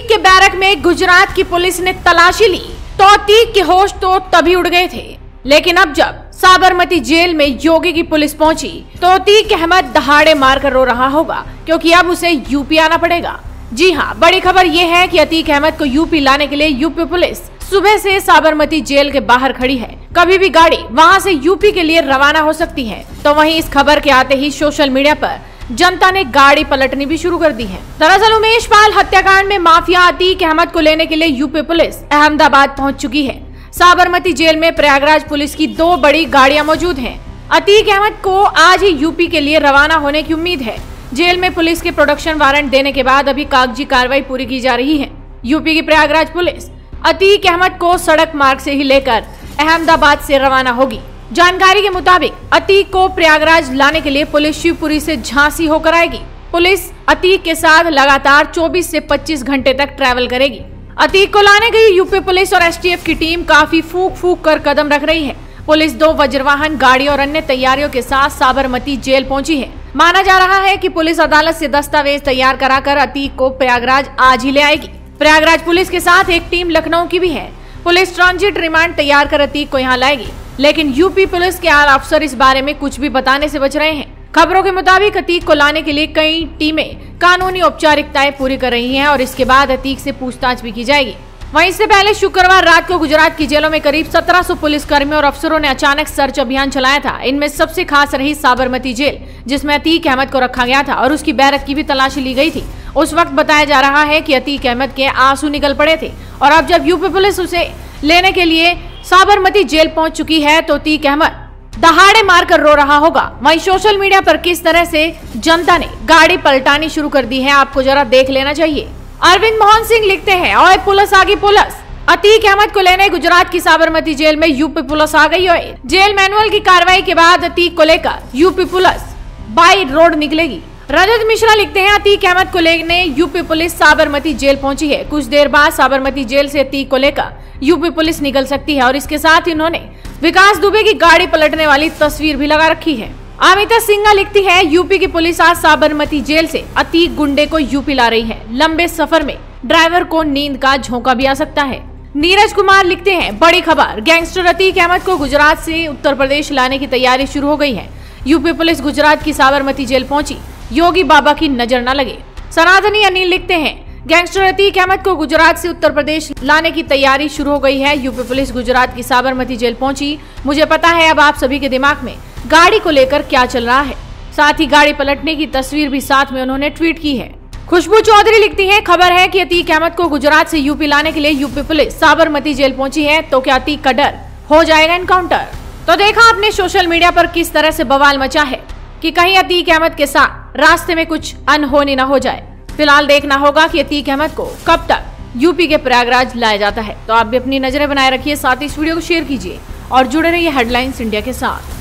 अतीक के बैरक में गुजरात की पुलिस ने तलाशी ली। तो अतीक के होश तो तभी उड़ गए थे। लेकिन अब जब साबरमती जेल में योगी की पुलिस पहुँची तो अतीक अहमद दहाड़े मारकर रो रहा होगा, क्योंकि अब उसे यूपी आना पड़ेगा। जी हाँ बड़ी खबर ये है कि अतीक अहमद को यूपी लाने के लिए यूपी पुलिस सुबह से साबरमती जेल के बाहर खड़ी है। कभी भी गाड़ी वहाँ से यूपी के लिए रवाना हो सकती है। तो वहीं इस खबर के आते ही सोशल मीडिया पर जनता ने गाड़ी पलटनी भी शुरू कर दी है। दरअसल उमेश पाल हत्याकांड में माफिया अतीक अहमद को लेने के लिए यूपी पुलिस अहमदाबाद पहुँच चुकी है। साबरमती जेल में प्रयागराज पुलिस की दो बड़ी गाड़ियाँ मौजूद हैं। अतीक अहमद को आज ही यूपी के लिए रवाना होने की उम्मीद है। जेल में पुलिस के प्रोडक्शन वारंट देने के बाद अभी कागज़ी कार्रवाई पूरी की जा रही है। यूपी की प्रयागराज पुलिस अतीक अहमद को सड़क मार्ग से ही लेकर अहमदाबाद से रवाना होगी। जानकारी के मुताबिक अतीक को प्रयागराज लाने के लिए पुलिस शिवपुरी से झांसी होकर आएगी। पुलिस अतीक के साथ लगातार 24 से 25 घंटे तक ट्रैवल करेगी। अतीक को लाने गई यूपी पुलिस और एसटीएफ की टीम काफ़ी फूक फूक कर कदम रख रही है। पुलिस दो वज्रवाहन, गाड़ी और अन्य तैयारियों के साथ साबरमती जेल पहुँची है। माना जा रहा है कि पुलिस अदालत से दस्तावेज़ तैयार कराकर अतीक को प्रयागराज आज ही ले आएगी। प्रयागराज पुलिस के साथ एक टीम लखनऊ की भी है। पुलिस ट्रांजिट रिमांड तैयार कर अतीक को यहाँ लाएगी। लेकिन यूपी पुलिस के आला अफसर इस बारे में कुछ भी बताने से बच रहे हैं। खबरों के मुताबिक अतीक को लाने के लिए कई टीमें कानूनी औपचारिकताएँ पूरी कर रही हैं और इसके बाद अतीक से पूछताछ भी की जाएगी। वहीं इससे पहले शुक्रवार रात को गुजरात की जेलों में करीब 1700 पुलिस कर्मियों और अफसरों ने अचानक सर्च अभियान चलाया था। इनमें सबसे खास रही साबरमती जेल, जिसमें अतीक अहमद को रखा गया था और उसकी बैरक की भी तलाशी ली गई थी। उस वक्त बताया जा रहा है कि अतीक अहमद के आँसू निकल पड़े थे और अब जब यूपी पुलिस उसे लेने के लिए साबरमती जेल पहुँच चुकी है तो अतीक अहमद। दहाड़े मारकर रो रहा होगा। वहीं सोशल मीडिया पर किस तरह से जनता ने गाड़ी पलटानी शुरू कर दी है, आपको जरा देख लेना चाहिए। अरविंद मोहन सिंह लिखते हैं और पुलिस आगे पुलिस। अतीक अहमद को लेने गुजरात की साबरमती जेल में यूपी पुलिस आ गई है। जेल मैनुअल की कार्रवाई के बाद अतीक को लेकर यूपी पुलिस बाई रोड निकलेगी। रजत मिश्रा लिखते हैं अतीक अहमद को लेने यूपी पुलिस साबरमती जेल पहुँची है। कुछ देर बाद साबरमती जेल से अतीक को लेकर यूपी पुलिस निकल सकती है और इसके साथ ही उन्होंने विकास दुबे की गाड़ी पलटने वाली तस्वीर भी लगा रखी है। अमिता सिंघा लिखती है, यूपी की पुलिस आज साबरमती जेल से अतीक गुंडे को यूपी ला रही है। लंबे सफ़र में ड्राइवर को नींद का झोंका भी आ सकता है। नीरज कुमार लिखते हैं, बड़ी खबर, गैंगस्टर अतीक अहमद को गुजरात से उत्तर प्रदेश लाने की तैयारी शुरू हो गई है। यूपी पुलिस गुजरात की साबरमती जेल पहुँची। योगी बाबा की नज़र न लगे। सनातनी अनिल लिखते हैं, गैंगस्टर अतीक अहमद को गुजरात से उत्तर प्रदेश लाने की तैयारी शुरू हो गई है। यूपी पुलिस गुजरात की साबरमती जेल पहुँची। मुझे पता है अब आप सभी के दिमाग में गाड़ी को लेकर क्या चल रहा है। साथ ही गाड़ी पलटने की तस्वीर भी साथ में उन्होंने ट्वीट की है। खुशबू चौधरी लिखती है, खबर है कि अतीक अहमद को गुजरात से यूपी लाने के लिए यूपी पुलिस साबरमती जेल पहुँची है तो क्या अतीक का डर हो जाएगा इनकाउंटर तो देखा आपने सोशल मीडिया पर किस तरह से बवाल मचा है। कि कहीं अतीक अहमद के साथ रास्ते में कुछ अनहोनी न हो जाए। फ़िलहाल देखना होगा कि अतीक अहमद को कब तक यूपी के प्रयागराज लाया जाता है। तो आप भी अपनी नज़रें बनाए रखिए, साथ ही इस वीडियो को शेयर कीजिए और जुड़े रहिए हेडलाइंस इंडिया के साथ।